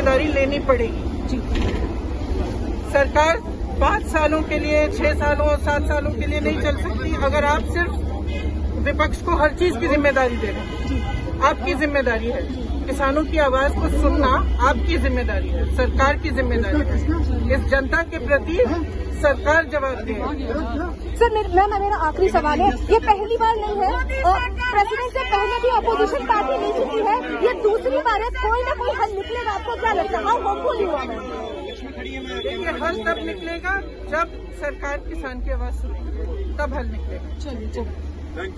ज़िम्मेदारी लेनी पड़ेगी। सरकार पाँच सालों के लिए छह सालों और सात सालों के लिए नहीं चल सकती अगर आप सिर्फ़ विपक्ष को हर चीज़ की ज़िम्मेदारी दे रहे हैं। आपकी ज़िम्मेदारी है। किसानों की आवाज़ को सुनना आपकी ज़िम्मेदारी है सरकार की ज़िम्मेदारी है। इस जनता के प्रति सरकार जवाबदेह है। सर मैम मेरा आखिरी सवाल है। ये पहली बार नहीं है और प्रेसिडेंट से पहले भी अपोजिशन पार्टी नहीं जीती है। ये दूसरी बार है कोई ना कोई हल निकलेगा। है होपफुल हल तब निकलेगा जब सरकार किसान की आवाज़ सुनेगी तब हल निकलेगा। चलिए चलिए।